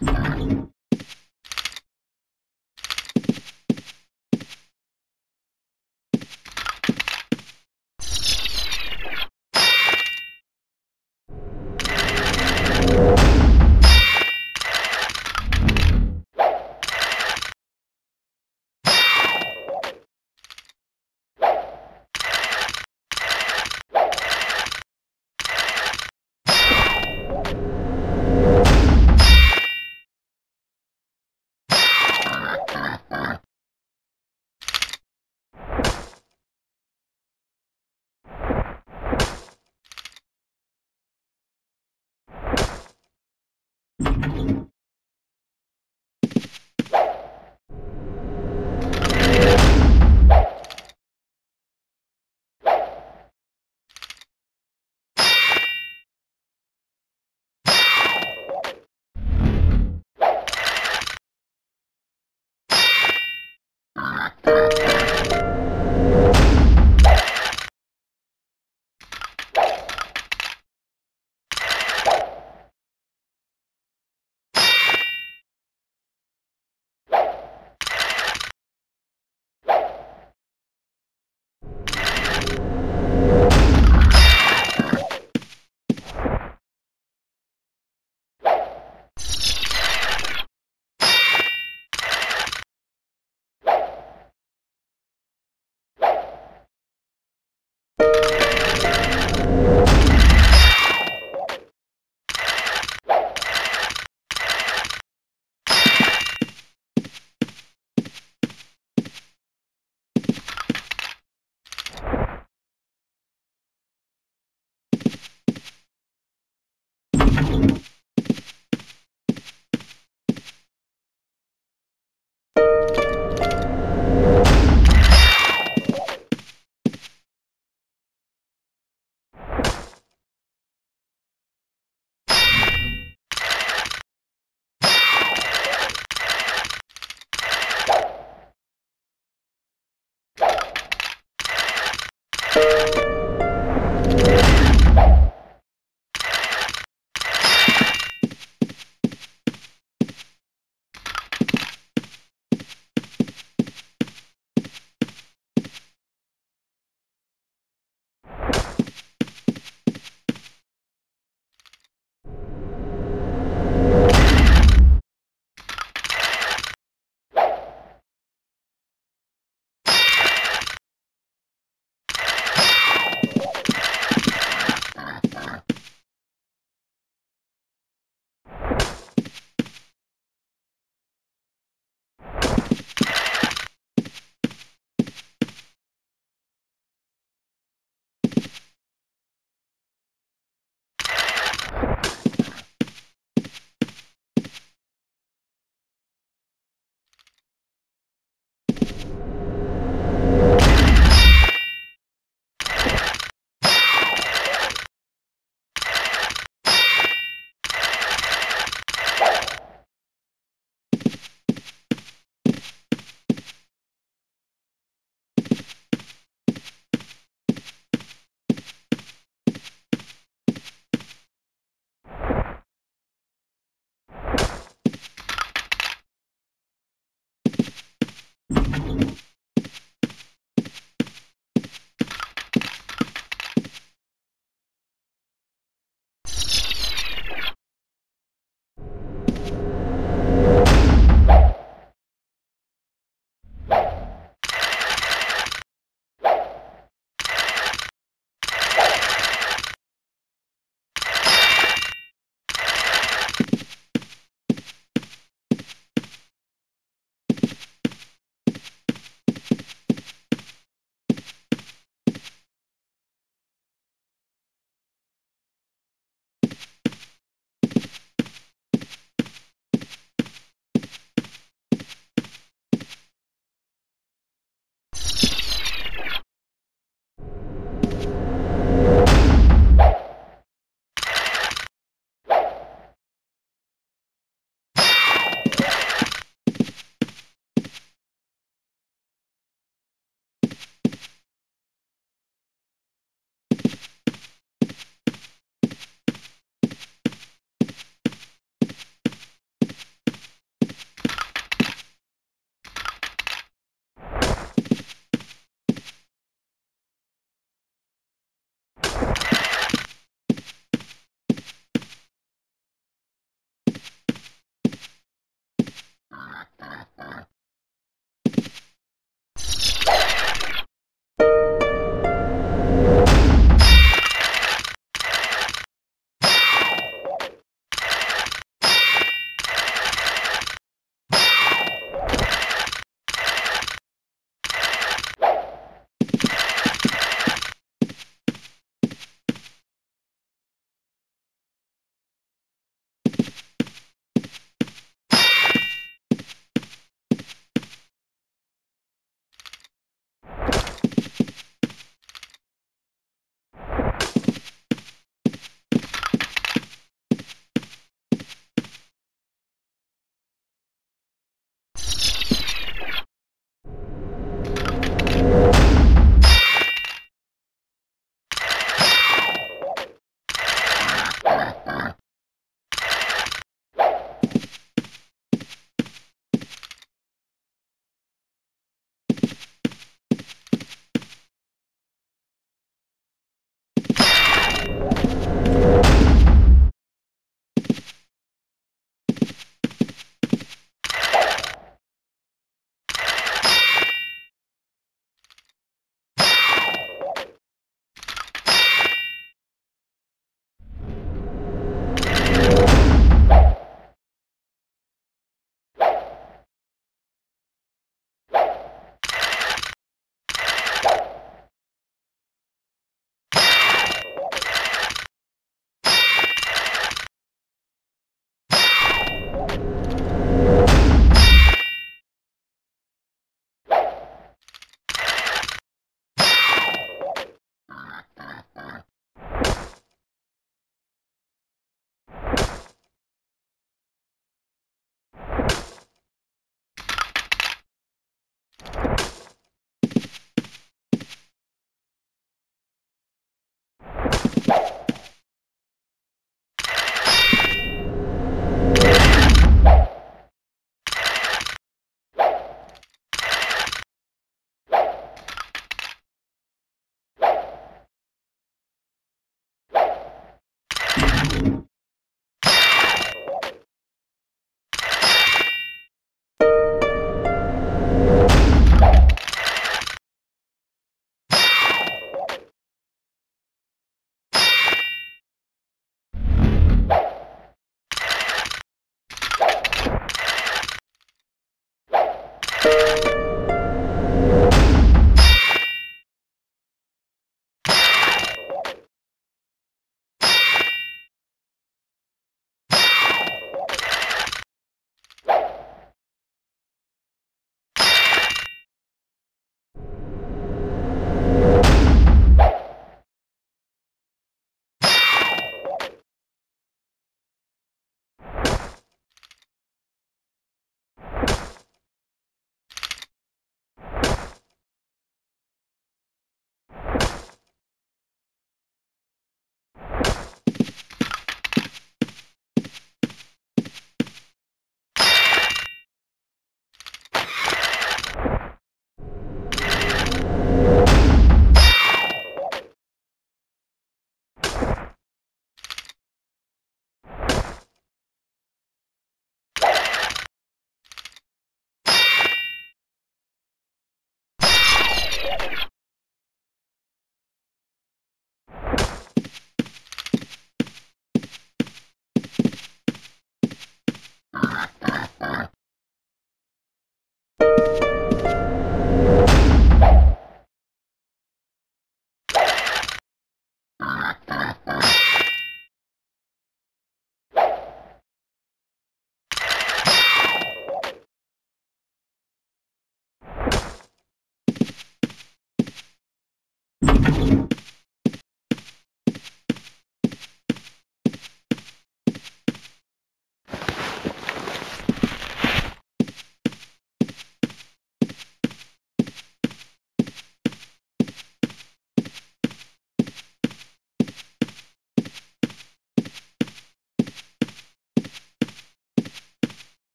Yeah. You.